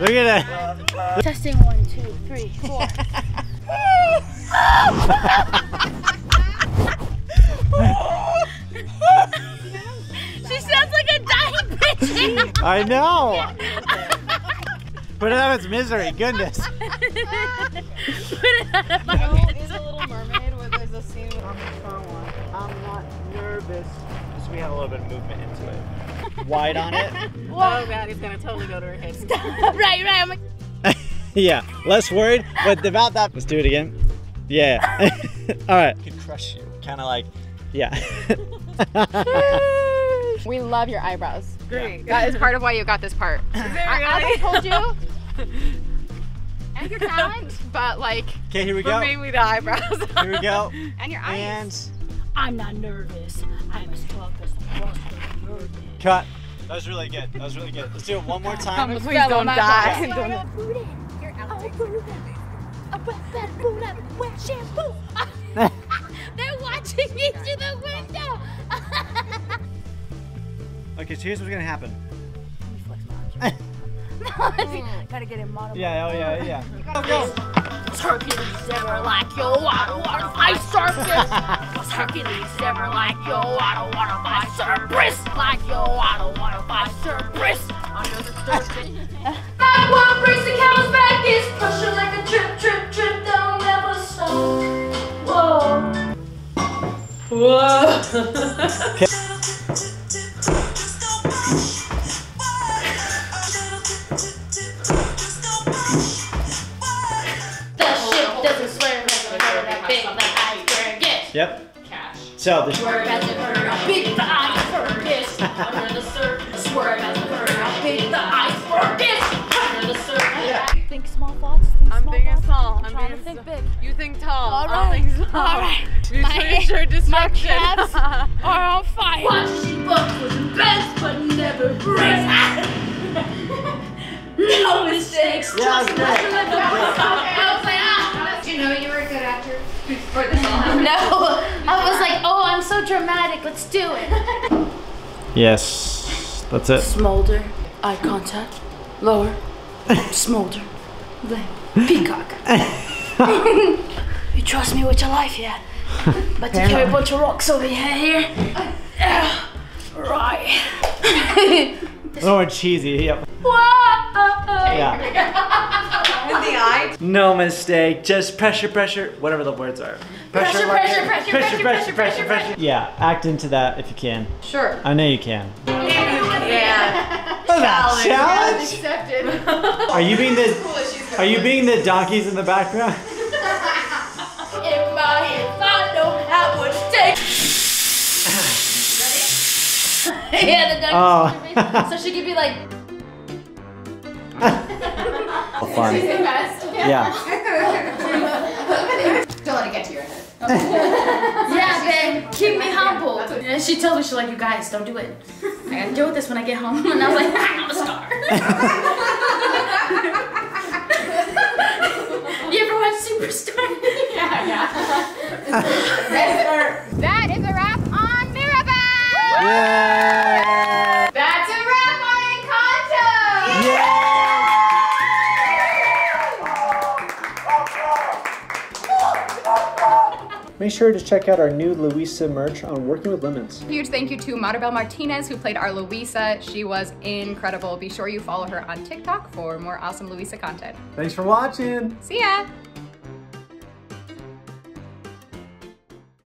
Look at that. Testing one, two, three, four. she sounds like a dying pigeon. I know. Put it out of its misery. Goodness. Put it out of my No, misery. is a Little Mermaid where there's a scene with oh, I'm not nervous. Just we have a little bit of movement into it. Wide on it. Oh god, he's gonna totally go to her head. right, right. I'm like, yeah, less worried, but about that. Let's do it again. Yeah. All right. Could crush you. Kind of like, yeah. We love your eyebrows. Great. That is part of why you got this part. I, as I told you, and your talent, but like, Okay, here we But go. mainly the eyebrows. Here we go. and your eyes. And I'm not nervous. I'm as tough as the frost of the earth. Cut. That was really good. That was really good. Let's do it one more time. Please don't die. They're watching me through the window. Okay, so here's what's gonna happen. Gotta get him modeled. Yeah, oh yeah, yeah. Go, go. Was Hercules ever like yo? I don't wanna fight Cerberus. Was Hercules ever like yo? I don't wanna fight Cerberus. Like yo, I don't wanna fight Cerberus. Under the surface. That one breaks the camel's back is pressure like a trip, trip, trip. Don't never stop. Whoa. The ship doesn't swerve as a that big the iceberg is. Yep. So the Swerve as a bird, how big the iceberg is. Under the surface. Swerve as a bird, how big the iceberg is. Under the surface. Think small thoughts. Think I'm small thinking thoughts. small. I'm I'm trying to thinking think small. big. You think tall. All I'll right. think small. All right. Mutually assured destruction. calves are on fire. Watch she buckles and bends, but never breaks. no mistakes. Yeah, just it's nothing great. like a voice. I was like, ah. Did you know you were a good actor for this all? No, I was like, oh, I'm so dramatic. Let's do it. yes, that's it. Smolder. Eye contact. Lower. Smolder. Then peacock. you trust me with your life, yeah? But to carry a bunch of rocks over your head here. Yeah. Right. Oh, cheesy. Yep. Whoa. Yeah. In the eye. No mistake. Just pressure, pressure. Whatever the words are. Pressure, like pressure, it. pressure, pressure, pressure, pressure, pressure, Yeah, act into that if you can. Sure. I know you can. Yeah. Oh, that challenge. Accepted. Are you being the Are you being the donkeys in the background? In my head, I know how much take. yeah, the Oh. so she could be like, Fun. Yeah. Don't let it get to your head. yeah, babe, keep me humble. And she told me, she's like, you guys, don't do it. I gotta deal with this when I get home. And I was like, I'm a star. you ever watch Superstar? yeah, yeah. Make sure to check out our new Luisa merch on Working with Lemons. Huge thank you to Maribel Martinez who played our Luisa. She was incredible. Be sure you follow her on TikTok for more awesome Luisa content. Thanks for watching. See ya!